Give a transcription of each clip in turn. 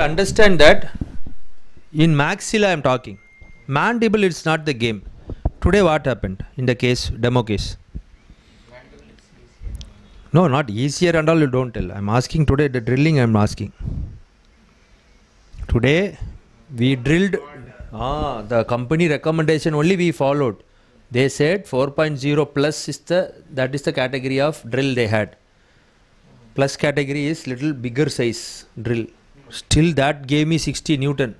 understand that in maxilla I am talking. Mandible it's not the game. Today what happened in the case, demo case? No, not easier and all you don't tell. I'm asking today the drilling I'm asking. Today we drilled ah the company recommendation only we followed. They said 4.0 plus is the that is the category of drill they had. Plus category is little bigger size drill. Still that gave me 60 Newton.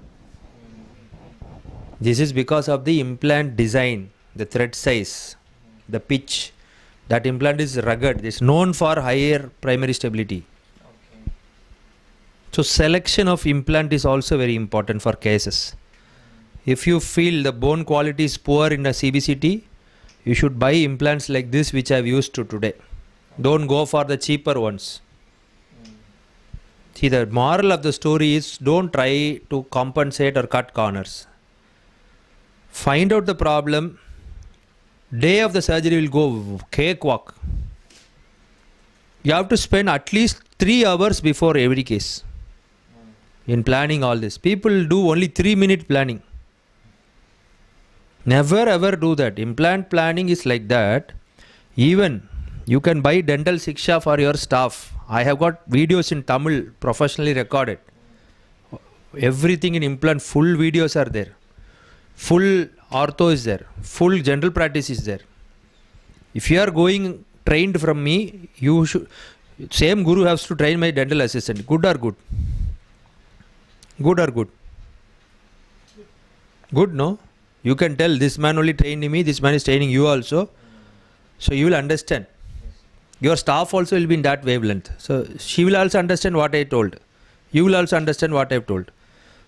This is because of the implant design, the thread size, the pitch. That implant is rugged. It's known for higher primary stability. Okay. So selection of implant is also very important for cases. If you feel the bone quality is poor in a CBCT, you should buy implants like this which I've used to today. Don't go for the cheaper ones. See, the moral of the story is don't try to compensate or cut corners. Find out the problem. Day of the surgery will go cakewalk. You have to spend at least three hours before every case in planning all this. People do only three minute planning. Never ever do that. Implant planning is like that. Even you can buy dental siksha for your staff. I have got videos in Tamil professionally recorded. Everything in implant, full videos are there. Full ortho is there. Full general practice is there. If you are going trained from me, you should same guru has to train my dental assistant. Good or good? Good or good? Good, no? You can tell this man only trained me, this man is training you also. So you will understand. Your staff also will be in that wavelength. So she will also understand what I told. You will also understand what I've told.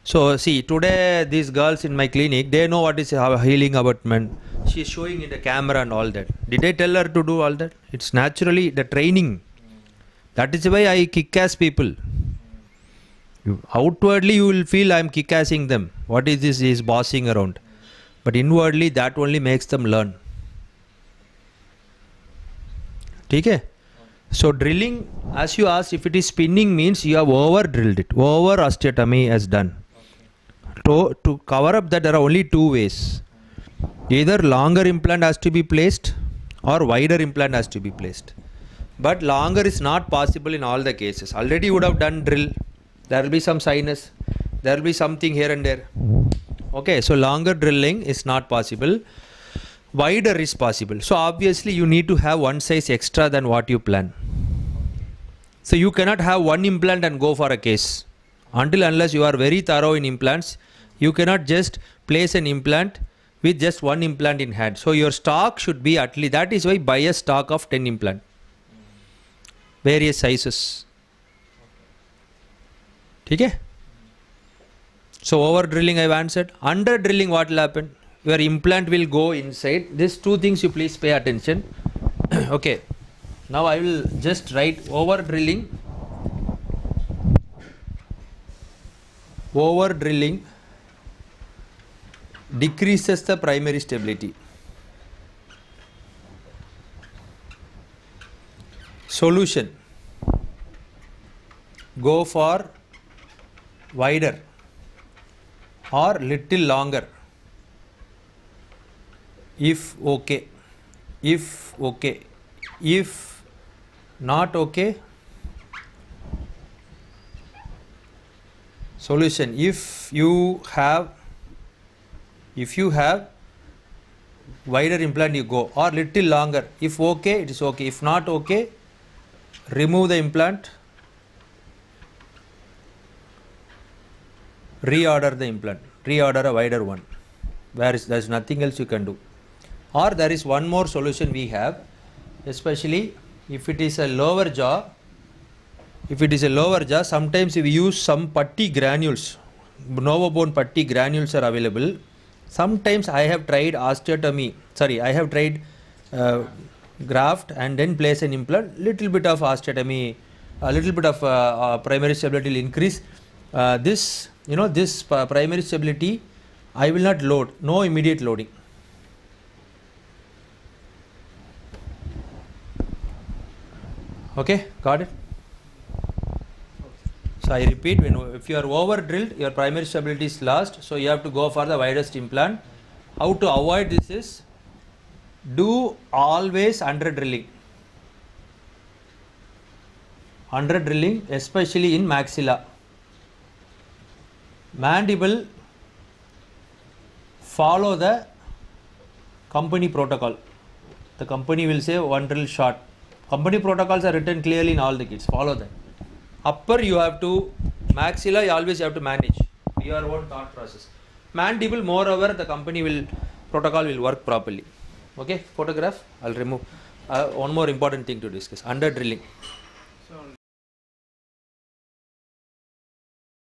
So see, today these girls in my clinic, they know what is healing abutment. She is showing in the camera and all that. Did I tell her to do all that? It's naturally the training. That is why I kick ass people. Outwardly you will feel I'm kick assing them. What is this? Is bossing around. But inwardly that only makes them learn. Okay? So drilling, as you asked, if it is spinning means you have over drilled it. Over osteotomy has done. To, to cover up that there are only two ways. Either longer implant has to be placed or wider implant has to be placed. But longer is not possible in all the cases. Already would have done drill. There will be some sinus. There will be something here and there. Okay, so longer drilling is not possible. Wider is possible. So obviously you need to have one size extra than what you plan. So you cannot have one implant and go for a case. Until unless you are very thorough in implants, you cannot just place an implant with just one implant in hand. So your stock should be at least that is why buy a stock of 10 implant. Various sizes. Okay? So over drilling I've answered. Under drilling what will happen? Your implant will go inside. These two things you please pay attention. okay. Now I will just write over drilling. Over drilling decreases the primary stability. Solution go for wider or little longer if okay if okay if not okay. Solution. If you have if you have wider implant you go. Or little longer. If okay it is okay. If not okay remove the implant. Reorder the implant. Reorder a wider one. Where is there is nothing else you can do. Or there is one more solution we have especially if it is a lower jaw if it is a lower jaw sometimes we use some putty granules. NovaBone putty granules are available. Sometimes i have tried osteotomy sorry i have tried uh, graft and then place an implant. Little bit of osteotomy a little bit of uh, uh, primary stability will increase. Uh, this you know this primary stability I will not load no immediate loading okay got it So I repeat, when if you are over drilled, your primary stability is lost. So you have to go for the widest implant. How to avoid this is do always under drilling. Under drilling, especially in maxilla. Mandible follow the company protocol. The company will say one drill short. Company protocols are written clearly in all the kits. Follow them. Upper you have to maxilla you always have to manage your own thought process. Mandible moreover the company will protocol will work properly. Okay, photograph. I'll remove. Uh, one more important thing to discuss. Under drilling.